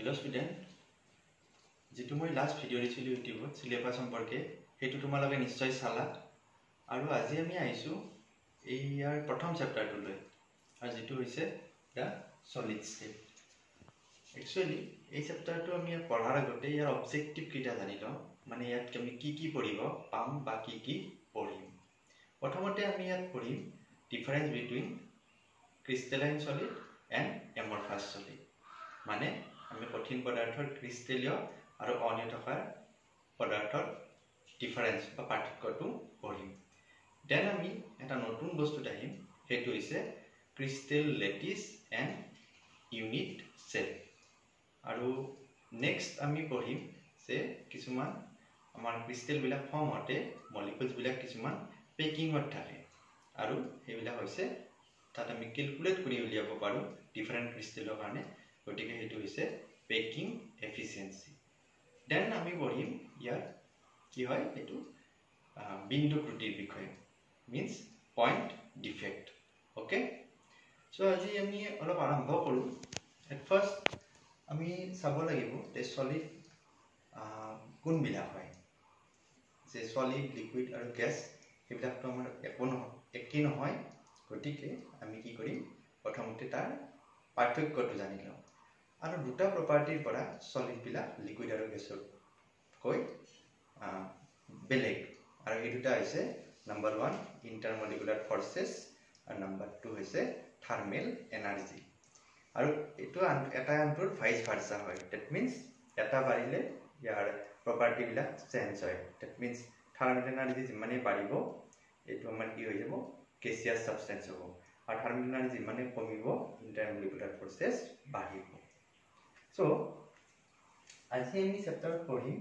Hello student যিটো মই last video দিছিলোঁ ইউটিউবত চিলেবাছ সম্পৰ্কে সেইটো তোমালোকে নিশ্চয় চালা। আৰু আজি আমি আহিছোঁ এই ইয়াৰ প্ৰথম চেপ্টাৰটোলৈ আৰু যিটো হৈছে দ্য চলিড ষ্টেট একচুৱেলি এই চেপ্টাৰটো আমি ইয়াত পঢ়াৰ আগতে ইয়াৰ অবজেক্টিভকেইটা জানি লওঁ। মানে ইয়াত আমি কি কি পঢ়িব পাম বা কি কি পঢ়িম। প্ৰথমতে আমি ইয়াত পঢ়িম difference between crystalline solid and amorphous solid মানে আমি কঠিন পদাৰ্থৰ ক্ৰিষ্টেলীয় আৰু অনিয় থকা পদাৰ্থৰ ডিফাৰেঞ্চ বা পাৰ্থক্যটো পঢ়িম। দেন আমি এটা নতুন বস্তুত আহিম সেইটো হৈছে crystal lattice and unit cell আৰু নেক্সট আমি পঢ়িম যে কিছুমান আমাৰ ক্ৰিষ্টেলবিলাক হওঁতে মলিকুলছবিলাক কিছুমান পেকিঙত থাকে। আৰু সেইবিলাক হৈছে তাত আমি কেলকুলেট কৰি উলিয়াব পাৰোঁ ডিফাৰেণ্ট ক্ৰিষ্টেলৰ কাৰণে গতিকে সেইটো হৈছে পেকিং এফিচিয়েঞ্চি দেন আমি পঢ়িম ইয়াৰ কি হয় এইটো বিন্দু ক্ৰুটিৰ বিষয়ে means point defect okay so' আজি আমি অলপ আৰম্ভ কৰোঁ। এট ফাৰ্ষ্ট আমি চাব লাগিব যে চলিড কোনবিলাক হয়। যে চলিড লিকুইড আৰু গেছ সেইবিলাকতো আমাৰ একো নহয় একেই নহয়। গতিকে আমি কি কৰিম প্ৰথমতে তাৰ পাৰ্থক্যটো জানি লওঁ। আৰু দুটা প্ৰপাৰ্টিৰ পৰা চলিডবিলাক লিকুইড আৰু গেছতকৈ বেলেগ। আৰু সেই দুটা হৈছে নাম্বাৰ ওৱান ইণ্টাৰমলিকুলাৰ ফৰ্চেছ আৰু নাম্বাৰ টু হৈছে থাৰ্মেল এনাৰ্জি আৰু এইটো এটা আনটোৰ ভাইচ ভাৰ্চা হয়। ডেট মিনছ এটা বাঢ়িলে ইয়াৰ প্ৰপাৰ্টিবিলাক চেঞ্জ হয়। ডেট মিনছ থাৰ্মেল এনাৰ্জি যিমানেই বাঢ়িব এইটো আমাৰ কি হৈ যাব? কেচিয়াছ ছাবষ্টেঞ্চ হ'ব। আৰু থাৰ্মেল এনাৰ্জি যিমানেই কমিব ইণ্টাৰমলিকুলাৰ ফৰ্চেছ বাঢ়িব। চ' আজি আমি চেপ্টাৰত পঢ়িম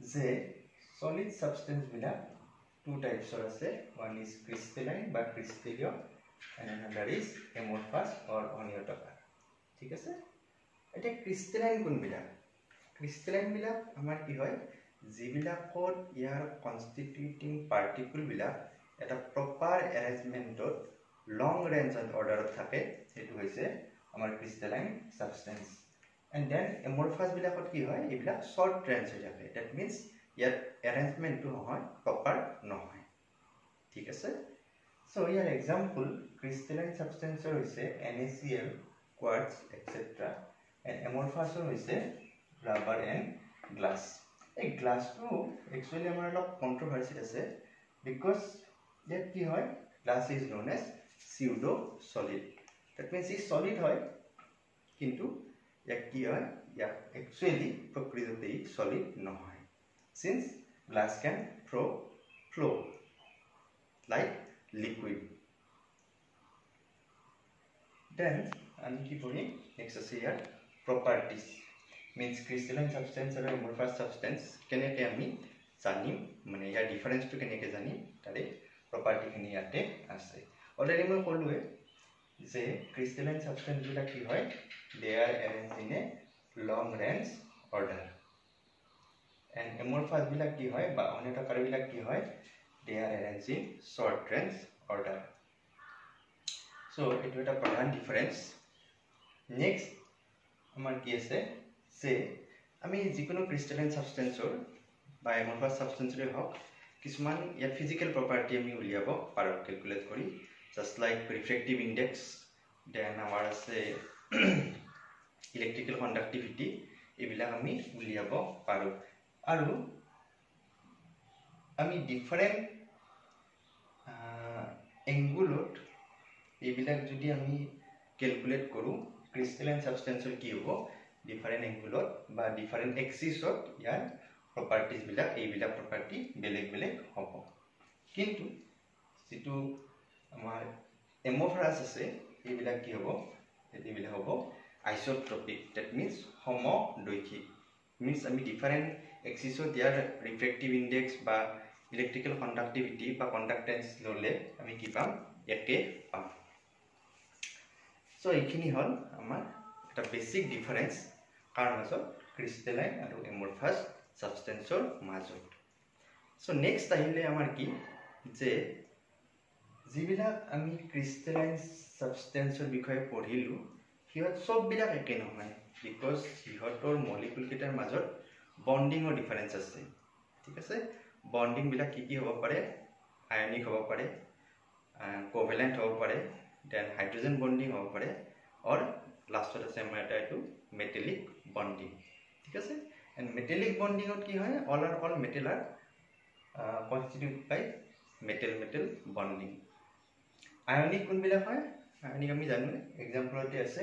যে চলিড ছাবষ্টেঞ্চবিলাক টু টাইপছৰ আছে। ওৱান ইজ ক্ৰিষ্টেলাইন বা ক্ৰিষ্টেলিয় and another is amorphous or অনিয়টকা ঠিক আছে? এতিয়া ক্ৰিষ্টেলাইন কোনবিলাক? ক্ৰিষ্টেলাইনবিলাক আমাৰ কি হয়? যিবিলাকত ইয়াৰ কনষ্টিটিউটিং পাৰ্টিকুলবিলাক এটা প্ৰপাৰ এৰেঞ্জমেণ্টত লং ৰেঞ্জত অৰ্ডাৰত থাকে সেইটো হৈছে আমাৰ ক্ৰিষ্টেলাইন ছাবষ্টেঞ্চ এণ্ড দেন এমৰফাছবিলাকত কি হয়? এইবিলাক শ্বৰ্ট ৰেঞ্জ হৈ থাকে। ডেট মিনছ ইয়াত এৰেঞ্জমেণ্টটো নহয় প্ৰপাৰ নহয়। ঠিক আছে? চ' ইয়াৰ এক্সাম্পল ক্ৰিষ্টেলাইন ছাবষ্টেঞ্চৰ হৈছে N A C L quartz etcetera and এমৰফাছৰ হৈছে ৰাবাৰ এণ্ড গ্লাছ এই গ্লাছটো একচুৱেলি আমাৰ অলপ কণ্ট্ৰভাৰ্চিত আছে বিকজ ইয়াত কি হয়? Glass is known as pseudo' solid that means E solid হয় কিন্তু ইয়াক কি হয় ইয়াক একচুৱেলি প্ৰকৃততে ই চলিড নহয়। Since glass can through' flow' like liquid then আমি কি পঢ়িম নেক্সট আছে ইয়াৰ প্ৰপাৰ্টিজ মিনছ ক্ৰিষ্টেলাইন ছাবষ্টেঞ্চ আৰু এমৰফাছ ছাবষ্টেঞ্চ কেনেকৈ আমি জানিম? মানে ইয়াৰ ডিফাৰেঞ্চটো কেনেকৈ জানিম? তাৰে প্ৰপাৰ্টিখিনি ইয়াতে আছে। অলৰেডি মই ক'লোৱে যে ক্ৰিষ্টেলাইন ছাবষ্টেঞ্চবিলাক কি হয়? They are arrange in a long range order and এমৰফাছবিলাক কি হয় বা অন্য টকাৰবিলাক কি হয়? They are arrange in short range order so' এইটো এটা প্ৰধান ডিফাৰেঞ্চ নেক্সট আমাৰ কি আছে? যে আমি যিকোনো ক্ৰিষ্টেলাইন ছাবষ্টেঞ্চৰ বা এমৰফাছ ছাবষ্টেঞ্চৰে হওক কিছুমান ইয়াত ফিজিকেল প্ৰপাৰ্টি আমি উলিয়াব পাৰোঁ কেলকুলেট কৰি। Just like refractive index then আমাৰ আছে ইলেক্ট্ৰিকেল কণ্ডাক্টিভিটি এইবিলাক আমি উলিয়াব পাৰোঁ আৰু আমি ডিফাৰেণ্ট এংগুলত এইবিলাক যদি আমি কেলকুলেট কৰোঁ ক্ৰিষ্টেলাইন ছাবষ্টেঞ্চৰ কি হ'ব ডিফাৰেণ্ট এংগুলত বা ডিফাৰেণ্ট এক্সিছত ইয়াৰ প্ৰপাৰ্টিজবিলাক এইবিলাক প্ৰপাৰ্টি বেলেগ বেলেগ হ'ব কিন্তু যিটো আমাৰ এম'ফাৰাছ আছে এইবিলাক কি হ'ব? এইবিলাক হ'ব আইচ'ট্ৰপিক ডেট মিনছ সমদৈশিক মিনছ আমি ডিফাৰেণ্ট এক্সিছত ইয়াৰ ৰিফ্ৰেক্টিভ ইণ্ডেক্স বা ইলেক্ট্ৰিকেল কণ্ডাক্টিভিটি বা কণ্ডাক্টেঞ্চ ল'লে আমি কি পাম? একে পাম। চ' এইখিনি হ'ল আমাৰ এটা বেচিক ডিফাৰেঞ্চ কাৰ মাজত ক্ৰিষ্টেলাইন আৰু এমৰফাছ ছাবষ্টেঞ্চৰ মাজত। চ' নেক্সট আহিলে আমাৰ কি? যে যিবিলাক আমি ক্ৰিষ্টেলাইন ছাবষ্টেঞ্চৰ বিষয়ে পঢ়িলোঁ সিহঁত চববিলাক একে নহয় বিকজ সিহঁতৰ মলিকুলকেইটাৰ মাজত বণ্ডিঙৰ ডিফাৰেঞ্চ আছে। ঠিক আছে? বণ্ডিংবিলাক কি কি হ'ব পাৰে? আয়নিক হ'ব পাৰে কোভেলেণ্ট হ'ব পাৰে দেন হাইড্ৰজেন বণ্ডিং হ'ব পাৰে অৰ লাষ্টত আছে আমাৰ এটা এইটো মেটেলিক বণ্ডিং ঠিক আছে? এণ্ড মেটেলিক বণ্ডিঙত কি হয়? All are all metal are constitute by metal metal bonding ionic কোনবিলাক হয়? আয়নিক আমি জানো। এক্সাম্পলতে আছে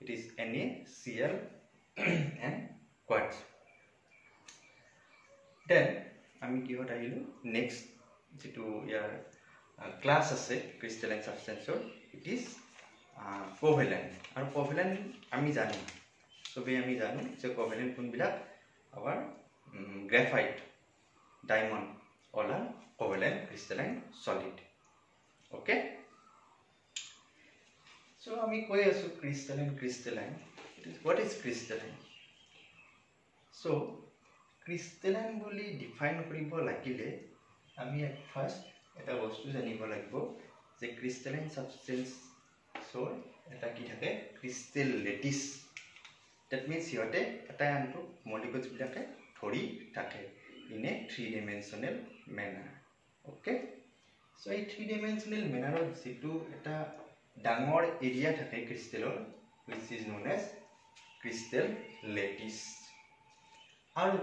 it is N A C L and quartz then আমি কিহত আহিলোঁ? নেক্সট যিটো ইয়াৰ ক্লাছ আছে ক্ৰিষ্টেলাইন ছাবষ্টেঞ্চৰ ইট ইজ কোভেলেণ্ট আৰু কোভেলেণ্ট আমি জানো। চবেই আমি জানো যে কোভেলেণ্ট কোনবিলাক? আমাৰ graphite diamond all covalent crystalline solid okay so' আমি কৈ আছোঁ crystalline crystalline what is crystalline so' crystalline বুলি ডিফাইন কৰিব লাগিলে আমি ফাৰ্ষ্ট এটা বস্তু জানিব লাগিব যে ক্ৰিষ্টেলাইন ছাবষ্টেঞ্চৰ এটা কি থাকে? ক্ৰিষ্টেল লেটিছ ডেট মিনছ সিহঁতে এটা আনটো মলিকুলছবিলাকে ধৰি থাকে in a three dimensional manner okay so' এই থ্ৰী ডিমেনশ্যনেল মেনাৰত যিটো এটা ডাঙৰ এৰিয়া থাকে ক্ৰিষ্টেলৰ which is known as crystal lattice আৰু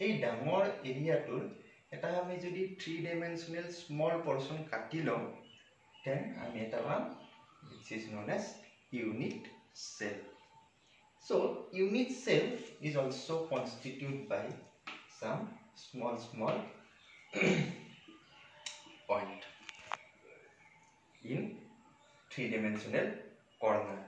এই ডাঙৰ এৰিয়াটোৰ এটা আমি যদি থ্ৰী ডাইমেনশ্যনেল স্মল পৰ্চন কাটি লওঁ দেন আমি এটা পাম which is known as unit cell so' unit cell is also' constitute by some small small point in three dimensional corner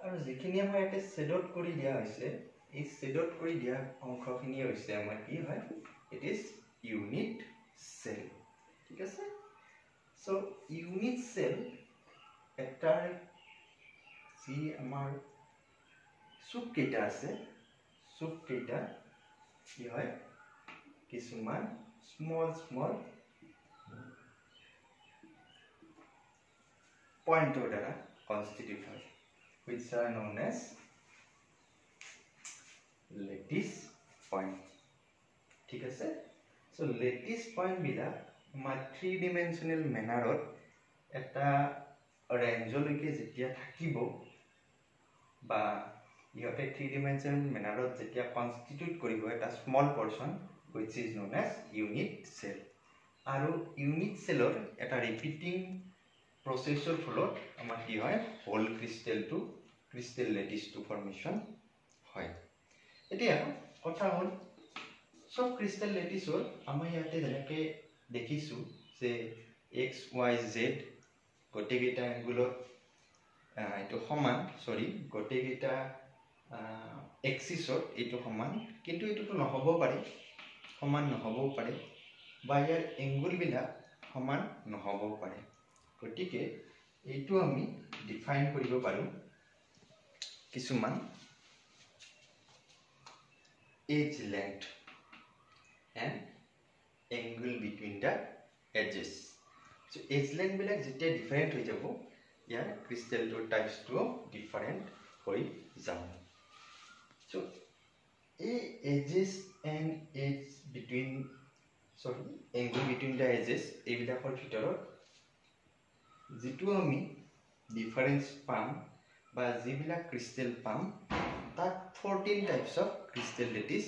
আৰু যিখিনি আমাৰ ইয়াতে শ্বেডত কৰি দিয়া হৈছে এই শ্বেডত কৰি দিয়া অংশখিনি হৈছে আমাৰ কি হয় ইট ইজ ইউনিট চেল ঠিক আছে? চ' ইউনিট চেল এটাৰ যি আমাৰ চুককেইটা আছে চুককেইটা কি হয় কিছুমান স্মল স্মল পইণ্টৰ দ্বাৰা কনষ্টিটিউট হয় which are known as lattice point. ঠিক আছে? চ' লেটিছ পইণ্টবিলাক আমাৰ থ্ৰী ডিমেনশ্যনেল মেনাৰত এটা ৰেঞ্জলৈকে যেতিয়া থাকিব বা ইহঁতে থ্ৰী ডিমেনশ্যনেল মেনাৰত যেতিয়া কনষ্টিটিউট কৰিব এটা small portion which is known as unit cell আৰু ইউনিট চেলৰ এটা ৰিপিটিং প্ৰচেছৰ ফলত আমাৰ কি হয়? হোল ক্ৰিষ্টেলটো ক্ৰিষ্টেল লেটিছটো ফৰ্মেশ্যন হয়। এতিয়া কথা হ'ল চব ক্ৰিষ্টেল লেটিছৰ আমাৰ ইয়াতে যেনেকৈ দেখিছোঁ যে এক্স ৱাই জেড গোটেইকেইটা এংগুলত এইটো সমান চৰি গোটেইকেইটা এক্সিছত এইটো সমান কিন্তু এইটোতো নহ'ব পাৰে সমান নহ'বও পাৰে বা ইয়াৰ এংগুলবিলাক সমান নহ'বও পাৰে। গতিকে এইটো আমি ডিফাইন কৰিব পাৰোঁ। কিছুমান edge length and angle between the edges so' edge লেংথবিলাক যেতিয়া ডিফাৰেণ্ট হৈ যাব ইয়াৰ ক্ৰিষ্টেলটোৰ টাইপছটোও ডিফাৰেণ্ট হৈ যাব। চ' এই এজেছ এণ্ড এজ বিটুইন চৰি এংগুল বিটুইন দ্য এজেছ এইবিলাকৰ ভিতৰত যিটো আমি ডিফাৰেঞ্চ পাম বা যিবিলাক ক্ৰিষ্টেল পাম তাক fourteen types of crystal lattice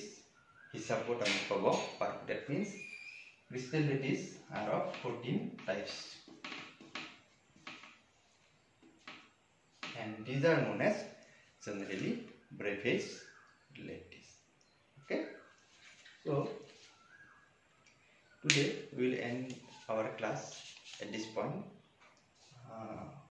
হিচাপত আমি ক'ব পাৰোঁ। That means crystal lattice are fourteen types and these are known as generally Bravais lattice okay so' today will end our class at this point Uh,